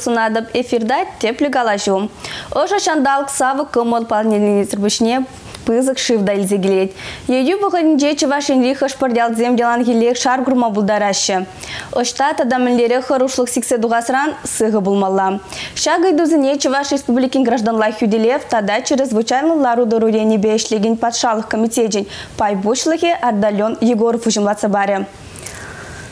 сунадып эфирда теплі галажу. Оша шандалк савы кымыл палнелінезірбішне пызык шивда илзе келет. Ею бұғынже чывашын лихыш пырдял земделан келек шар күрма бұлдарашы. Ошта тадамынлері хорошлық сиксе дуғасыран сығы бұлмалла. Шагай дузыне Чываш республикин гражданлар хюделев тада чрезвычайно лару дорурени бешлеген патшалық комитетен пай бушлыхе Ардален Егоров ужимлаца баре.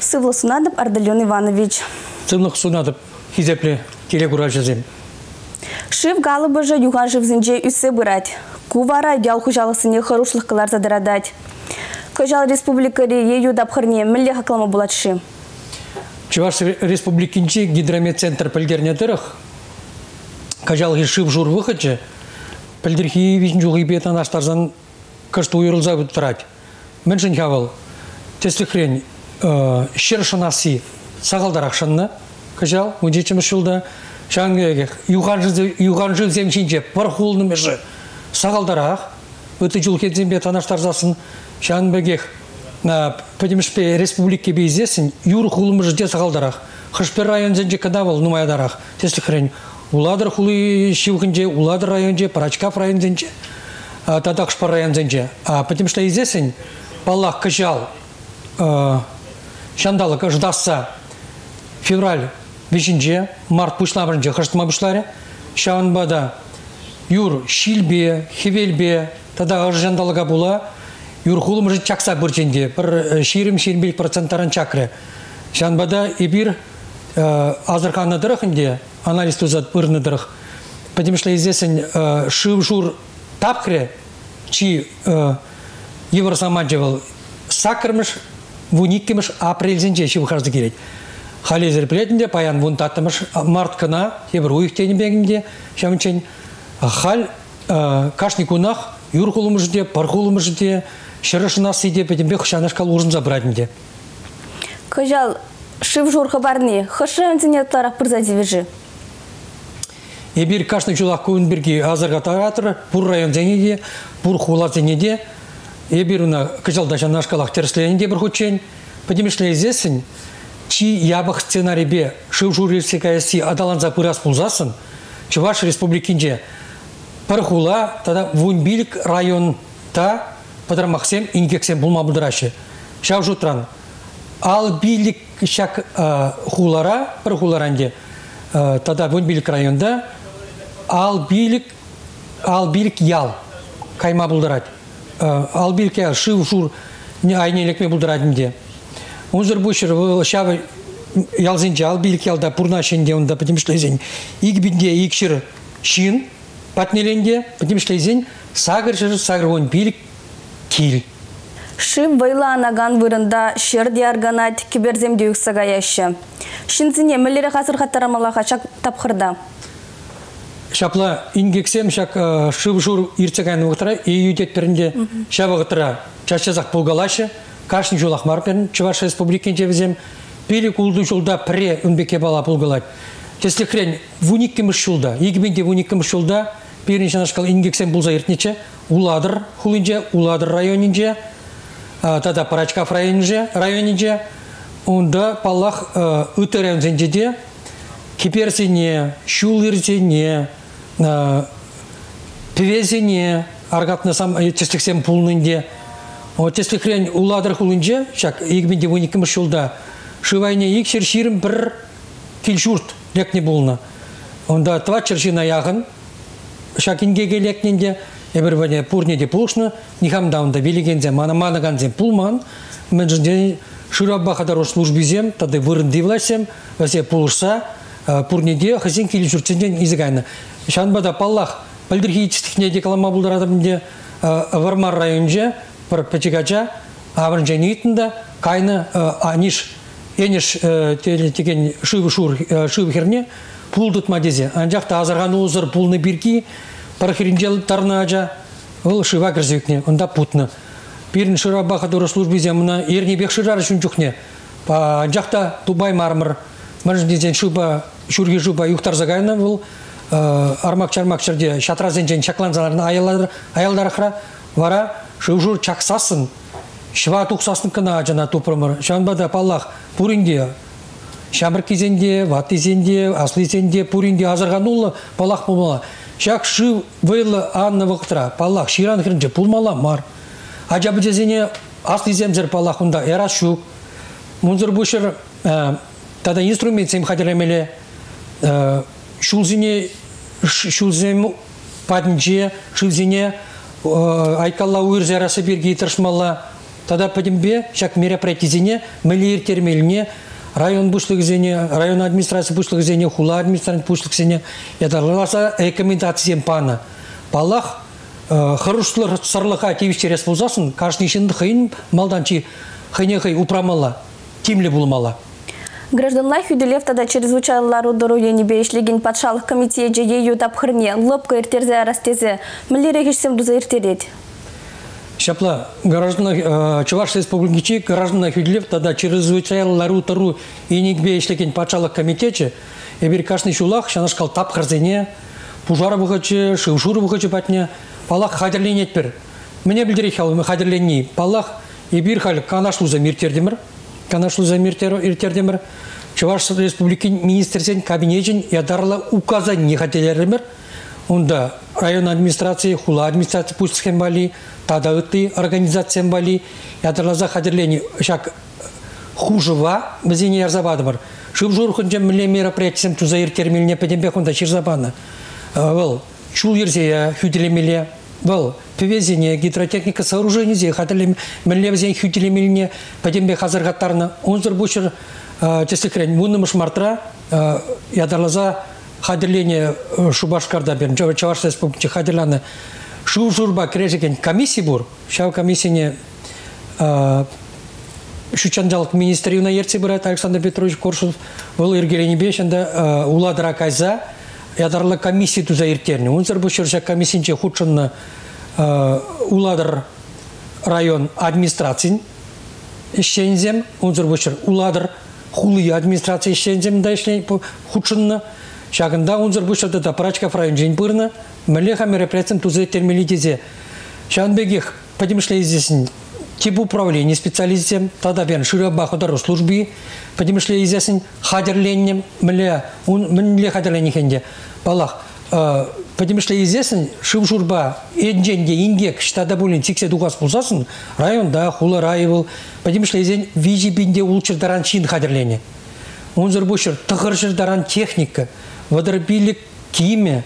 Сывлы Сунадып Ардален Иванович. Сывлық Сунадып хизепле келе жазем. Шив галыбы же юхан живзінже үсі бұрать. Кувара дял хужалысыне хорошлық кылар задырадать. Кожал республикари ею дапхырне мілі хақлама буладши. Чуваш республикинчи гидрометцентр пілдерне дырық. Кожал шив жур выходче. Пілдерхи визін жуғы бетан аштарзан кышты уйрылза бұттырать. Міншін хавал. Теслі хрен шер шанасы сағалдарақ шанна. Кожал, өдечіміз жылда. Шаңгеге юған жыл земшинче пар хулны межі сағалдарақ. Өті жыл кетзен бет анаштарзасын шаңбегех пе республике бейзесін юр хулымыз де сағалдарақ. Хышпер район зенже кадавал нумаядарақ. Теслі хрен. Уладыр хулы шивхінже, уладыр район же, парачкав район зенже, тадақшпар район зенже. Потому что изесін баллах кыжал шандалық ждасса февраль бешінже, март пушлабырынже хыштыма бұшлары. Шауынбада юр шилбе, хевелбе, тада жандалыға була, юр хулымжы чакса бірченде, бір ширим ширим проценттарын чакры. Шанбада ебір азырқаны дырықынде анализ тузат бұрны дырық. Потому что известен шив жур тапкре, чи евросамаджевал сакырмыш, вуниккіміш апрельзенже шив хажды келет. Халезер білетінде паян вун таттымыш март кына, ебір уйықтені бәгінде, шамчен хал кашни кунах, юр хулымыжде, пар хулымыжде, шырышынасы де, бәдембе хышанашкал урынза бірадінде. Кожал шив жур хабарни, хышы өнзіне тарах бірзадивежі. Ебір кашны жулақ көйін бірге азырға таратыр, бұр район зәнеде, бұр хула зәнеде, ебір уна кыжалдаша нашкалақ терсленде бір хучен, подемешле известен, чи ябық сценарийбе шив жур ерсекаяси адаланза пырас пулзасын, Чуваш республикинже бір хула, тада вунбилік районта падрамақсем, ингексем бұлма бұлдырашы. Шау жұтран, ал билік шак хулара, бір хуларанде, тада вунбилік районда, ал билік, ал билік ял кайма бұлдырат. Ал билік ял шив жур айнелекме бұлдыратынде. Онзыр бұшыр, шавы ялзинче ал билік ялда пурнашенде онда потому что изень игбинде икшир шин патнеленде изень сагыр шыр сагыр он билік кил Шив вайла анаган вырында шерде арганат киберземде юксага яшы. Шинзине мілері қазір қаттарамалаға шак тапқырда. Шапла ингексем шак шив жур ирцегайны вғытыра, и юдеттерінде шавы ғытыра чашчазақ болгалашы, кашын жолақ марперін, Чуваш республикенде візем, Пелик улды жолда пре үнбеке бала пулгалать. Если хрень в униккемыш жолда, егменде в униккемыш жолда, перінші нашкал ингексен булза ертнече, уладыр хулинже, уладыр районинже, тада парачкав районинже, районинже, онда паллах үтерен зенжеде, киперсене, шулырсене, певезене, аргатна сам тестексен пулнынде, Хрень уладыр хулинже, шак егменде в униккемыш жолда, шывайне икшер ширим бір килшурт лекне булна. Онда тва чершина яғын, шакинге келекненде, ебір бәне пурнеде пулшны, нихамда онда велигензе, мана манаганзе пулман, мен шырабба хадар службизем, тады вырынды власем, васе пулшса, пурнеде хазин килшуртсенден изгайны. Шанбада паллах, пальдырхи ичтихне декалама булдарадымде, Вармар районже, бір пәчігача, авырынжа ниетінде, кайны аниш енеш деген шывы шур шывы херне пул тутма дезе анжақта азарған озыр пулны бирки парахиринжел тарнажа ол шыва кірзекне онда путны. Бирин шыра бахадура службизе мына ерне бек шырар үшін жүхне анжақта тубай мармыр мырж дезен шыба шурги жуба юхтар загайна бұл армак чармак черде шатразен чакланзаларын аялдар вара шывжур чаксасын шва тухсасын кына жана тупрымыр. Шанбада паллах пуринде шамыр кезенде ват изенде аслы изенде пуринде азырганулы балах пулмала шак шы вейлы анна вақтыра палах ширан хринже пулмала мар. Ажабы жезене аслы земзер палах унда эра шук мунзыр бушер тада инструмент сем хадиремеле шулзине шулзем паднже шулзине айкалла уйр зарасы бирги тыршмалла тада падимбе шак мероприятизине мэлир термеліне район бушлыгызене район администрация бушлыгызене хула администрация бушлыгызене ядарласа рекомендация пана. Палах хорошлар сарлыха тивиштерес болсасын каждый ишинді хыйын малданчи хыйне хый упрамала тимли булмала Гражданлар хүделев тада чрезвычайлар удыру енебе ишлеген патшалық комитете ею тапхырне лопка иртерзе арастезе. Міллере кешсем дуза иртерет. Шапла гражданна Чуваш республики гражданна хүделев тада чрезвычайлар удыру енебе ишлеген патшалық комитете ебір кашны шулах шанашкал тапхырзене пужара бұғычы, шывшуры бұғычы патне палах хадерлен етпір. Мне білдірек хал хадерленни палах ебір хал канашлуза миртердемір канашлы замиртер иртердемір Чуваш республики министрсен кабинетин ядарлы указание хотелерімір. Онда район администрации, хула администрация пустсхен бали, тадагыты организация бали, ядарлаза хадерлени шак хужева бізене ярзабадымыр. Шып жұрқын міле мероприятиесем туза иртермеліне пәдембек онда ширзабаны. Выл, чул ерзея хүделемеле, Бұл певезене гидротехника сооружений зе хаталем миллевзен хютилемилне падембе хазыргаттарны онзыр бушыр тесекрен муннымыш мартра ядарлаза хадирление шубашкарда бен чаваш республики хадирланы шу журба крежеген комиссия бур. Шау комиссияне шучанжалық министрина ерце брат Александр Петрович Коршунов был иргелени бешенде уладыра кайза ядарлы комиссия туза иртерни. Унзар бушырша комиссинче худшынны уладыр район администрациян ишчензем, унзар бушыр уладыр хулы администрация ишчензем да ишлен худшынны. Шагында унзар бушырда да прачка район жень пырны, мэлеха мероприятиям туза термелитезе. Шанбегих подимшле здесь тип управления специалистем, тогда бен широба ходору службы, потому что хадерленнем, мле, он мле хадерленнем хенде, балах, потому что известен шив журба, эндженде, ингек, штада болен тиксе дугас булсасын, районда хула райы был, потому что известен вижи бинде улчыр даран чин хадерлене. Он зарбушыр тығыршыр даран техника, водорбилік киме,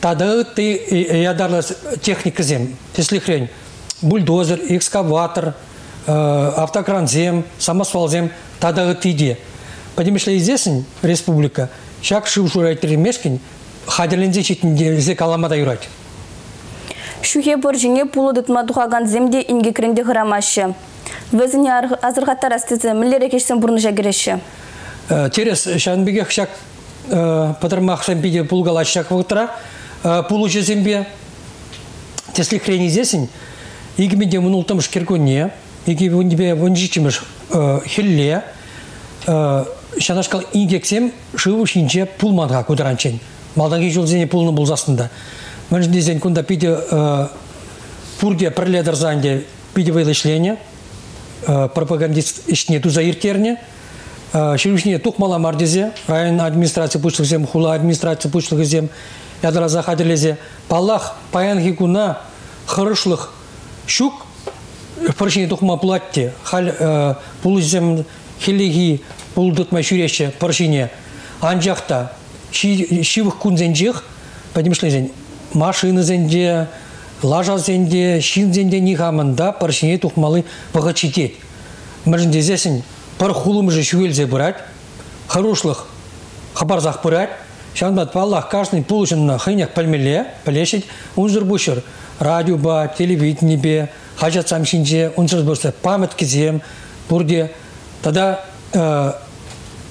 тада ты ядарлас техника зем, если хрень, бульдозер, экскаватор, э, автокранзем, самосвалзем, тадагы тиде. Потому что республика, шак шив журайтыр мешкин, хадерлензе читінде зе каламада юрать. Шухе боржине пулы дытма тухаган земде инге кренде хырамашы. Везіне азырғаттар астызе мүллері кешсен бұрныша кереші. Э, терес шанбеге шак э, патырмақ шампиде пулгалаш шак вғытыра, пулы жезембе, тесли хрени зесін, игменде мунултамыш киргуне, иги вунбе вунжичимыш хилле, шанашкал ингексем шыву шинче пулманға кудранчен. Малданги жолзене пулны булзасында. Мен дезен кунда пиде пурде приледерзанде пиде вайлышление, пропагандист ишне туза иртерне, Ширушне тухмала мардезе, район администрация пушлыгзем, хула администрация пушлыгзем, ядра захадилезе, палах паянги куна хырышлых Шук пыршыне тухма хал пулызем хилиги пулдытма шүреші пыршыне анжақта шивых кунзенжих, потому что машины зенде, лажа зенде, шин зенде нихамында пыршыне тухмалы вағачите. Міржін дезесін пыр хулым же шүелзе бұрат, хорошлых хабарзақ бұрат, Шанбат паллах каждый пулышын хыняк пальмеле, палешить, унзыр бушыр радио ба, телевидение бе, хажат самшинже, унсыз болса память кизем, бурде, тогда э,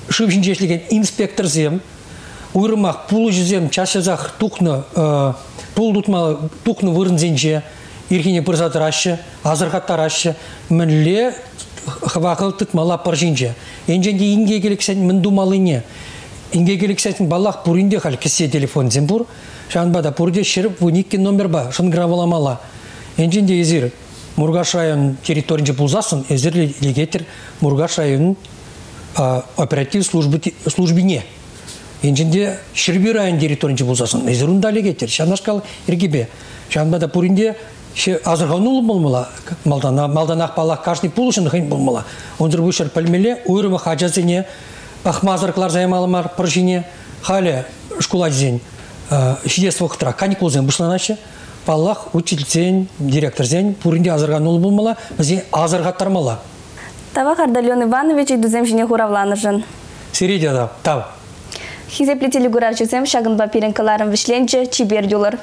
шившинчешлеген инспектор зем, уйрымақ пулы жүзем чашазақ тухны, э, пул дутма тухны вырынзенже, ирхине пырзат рашы, азырхаттар рашы, мінле хвақыл тытмала паржинже. Енженде инге келексен мін думалыне. Инге келексен балақ буринде хал кесе телефон зембур, Шанбада пурде шеріп вуникке номер ба, шынграваламала. Энжинде езір Мургаш район территоринже пулзасын, езір легетер Мургаш район а, оператив службы службине. Инженде Шербир район территоринче болсасын, изрундале кетер. Шанашкал иргибе. Шанбада пуринде ше азырганулы болмала. Малдана малданах балах каждый пулышын хын болмала. Онзыр бушар пальмеле уйрыма хаджазыне ахмазырклар займалымар пржине хале школа зен. Шидес вақтыра каникул зен бушланашы. Балах учительзен, директор зен пуринде азырганулы болмала. Бізге азыргаттармала. Тава Хардалион Иванович и дузем жіне хуравланышын. Сиридияда тав. Хизеплетели гурар жүзем шагын бапирен каларым вишленче чибер юлар.